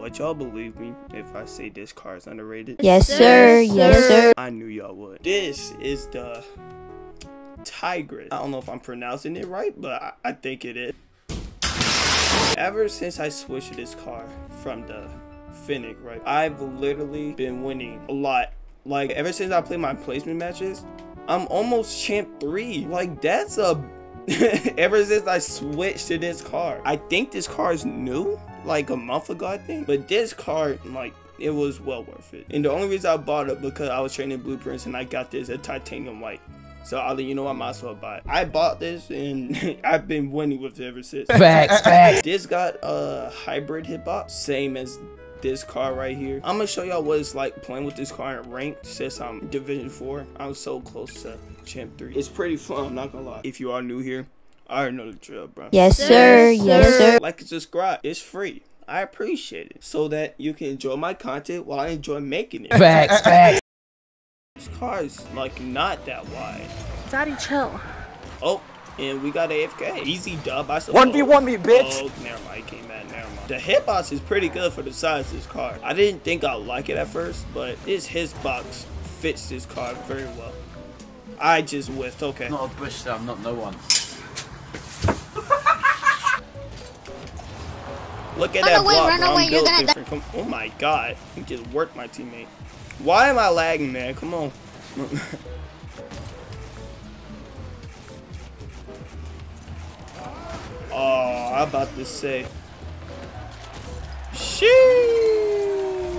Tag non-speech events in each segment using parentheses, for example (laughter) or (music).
Would y'all believe me if I say this car is underrated? Yes, sir. Yes, sir. I knew y'all would. This is the Tigris. I don't know if I'm pronouncing it right, but I, I think it is. Ever since I switched to this car from the Fennec, right, I've literally been winning a lot. Like, ever since I played my placement matches, I'm almost champ 3. Like, that's a... (laughs) ever since I switched to this car. I think this car is new, like a month ago, I think. But this car, like, it was well worth it. And the only reason I bought it because I was training blueprints and I got this at titanium white. So Ali, you know I might as well buy it. I bought this and (laughs) I've been winning with it ever since. (laughs) Facts, (laughs) facts. This got a hybrid hitbox, same as this car right here. I'm gonna show y'all what it's like playing with this car in ranked since I'm division four. I'm so close to champ three. It's pretty fun, I'm not gonna lie. If you are new here, I already know the drill, bro. Yes, sir. Yes, sir. Like and subscribe. It's free. I appreciate it. So that you can enjoy my content while I enjoy making it. Facts, (laughs) facts. This car is like not that wide. Daddy, chill. Oh, and we got AFK. Easy dub, I suppose. 1v1 me, bitch. Oh, never mind. Came mad. Never mind. The hitbox is pretty good for the size of this car. I didn't think I'd like it at first, but this hitbox fits this car very well. I just whiffed. Okay. Not a bush, I'm not no one. Look at Run that away, block. run away, you're gonna die. oh my god. He just worked my teammate. Why am I lagging, man? Come on. (laughs) oh, I'm about to say. Sheesh.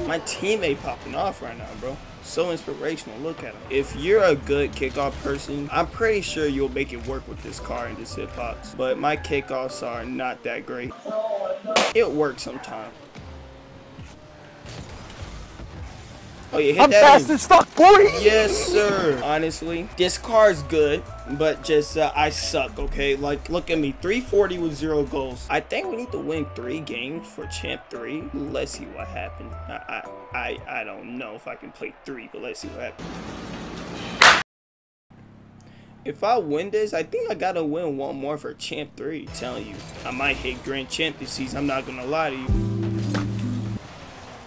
My teammate popping off right now, bro. So inspirational. Look at him. If you're a good kickoff person, I'm pretty sure you'll make it work with this car and this hitbox. But my kickoffs are not that great. It works sometimes. Oh, you hit I'm that fast as fuck, boy. Yes, sir. Honestly, this car is good, but just uh, I suck. Okay, like look at me, 340 with zero goals. I think we need to win three games for champ three. Let's see what happens. I I I, I don't know if I can play three, but let's see what happens. If I win this, I think I gotta win one more for champ three. Telling you, I might hit grand champ this season. I'm not gonna lie to you.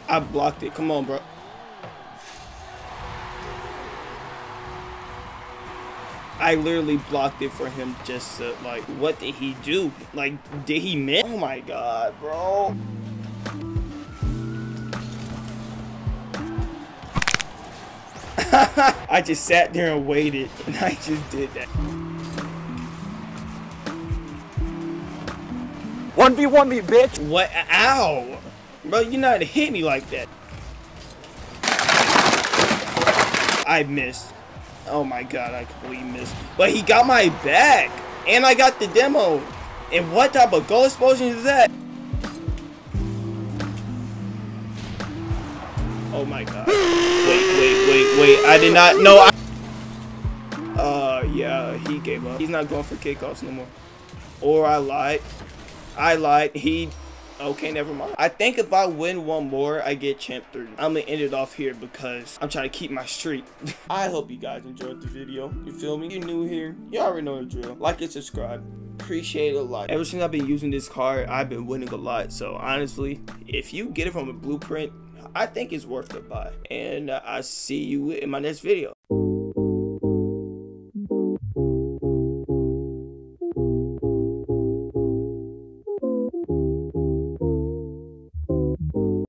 I blocked it. Come on, bro. I literally blocked it for him just to, like, what did he do? Like, did he miss? Oh my god, bro. (laughs) I just sat there and waited, (laughs) and I just did that. 1v1 me, bitch. What? Ow! Bro, you're not to hit me like that. I missed. Oh my god, I completely missed. But he got my back! And I got the demo! And what type of goal explosion is that? Oh my god. (gasps) Wait. I did not know. I uh, yeah, he gave up. He's not going for kickoffs no more. Or I lied. I lied. He. Okay, never mind. I think if I win one more, I get champ 3. I'm gonna end it off here because I'm trying to keep my streak. (laughs) I hope you guys enjoyed the video. You feel me? you're new here? You already know the drill. Like and subscribe. Appreciate it a lot. Ever since I've been using this card, I've been winning a lot. So honestly, if you get it from a blueprint, I think it's worth the buy. And I see you in my next video.